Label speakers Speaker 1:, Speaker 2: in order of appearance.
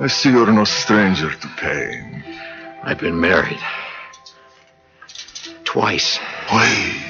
Speaker 1: I see you're no stranger to pain.
Speaker 2: I've been married. Twice.
Speaker 1: Wait.